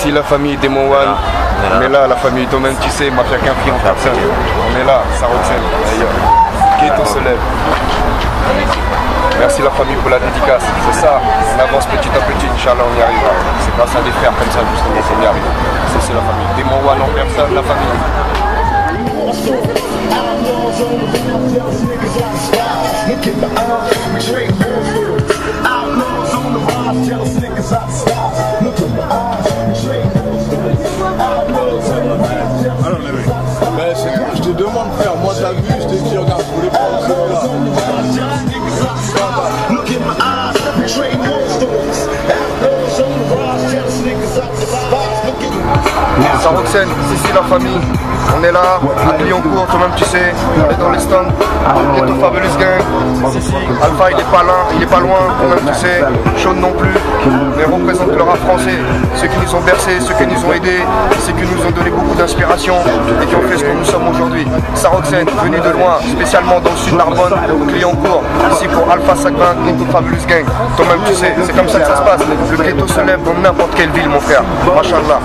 Ici la famille Demon One. On est là, la famille toi-même tu sais, mafia qu'un en personne. On est là, Saroxen, d'ailleurs. Ghetto se lève. Merci la famille pour la dédicace. C'est ça, on avance petit à petit, Inch'Allah on y arrivera. C'est grâce à des frères comme ça justement qu'on y arrive. C'est la famille. Demon One en personne, la famille. Demande, frère. Moi, t'as vu, je t'ai dit, regarde, je voulais prendre celui-là. Saroxen, c'est ici la famille. On est là, à Clignancourt, toi-même tu sais, on est dans les stands. Ghetto Fabulous Gang. Ici, Alpha il est pas loin, il est pas loin, toi-même tu sais. Sean non plus. Mais représente Ceux qui nous ont bercés, ceux qui nous ont aidés, ceux qui nous ont donné beaucoup d'inspiration et qui ont fait ce que nous sommes aujourd'hui. Saroxen, venu de loin, spécialement dans le sud Narbonne, Clignancourt. Ici pour Alpha Sagbin, Ghetto Fabulous Gang. Toi-même tu sais, c'est comme ça que ça se passe. Le ghetto se lève dans n'importe quelle ville, mon frère. Machallah.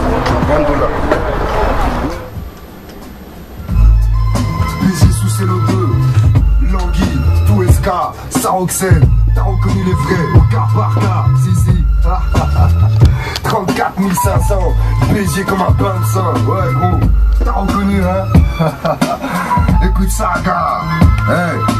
Alhamdoulilah. Sous CO2, Langui, tout SK, Saroxen, t'as reconnu les vrais, au cas par cas, Zizi, 34 500, baiser comme un pain de sang, ouais gros, t'as reconnu hein? Écoute ça gars, hey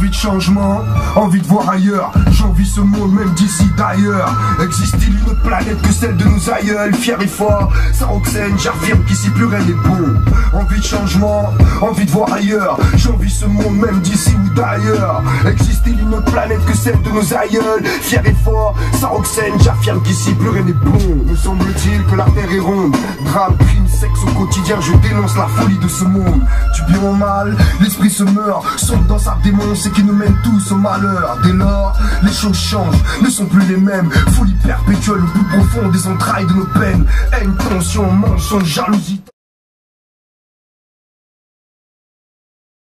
Envie de changement, envie de voir ailleurs. J'envie ce monde même d'ici d'ailleurs. Existe-t-il une autre planète que celle de nos aïeuls? Fier et fort, Saroxène, j'affirme qu'ici plus rien n'est bon. Envie de changement, envie de voir ailleurs. J'envie ce monde même d'ici ou d'ailleurs. Existe-t-il une autre planète que celle de nos aïeuls? Fier et fort, Saroxène, j'affirme qu'ici plus rien n'est bon. Me semble-t-il que la terre est ronde. Drame, crime, sexe au quotidien Je dénonce la folie de ce monde. Du bien au mal, l'esprit se meurt. Sombre dans sa démon, qui nous mène tous au malheur. Dès lors, les choses changent, ne sont plus les mêmes. Folie perpétuelle au plus profond des entrailles de nos peines. Haine, tension, mensonge, jalousie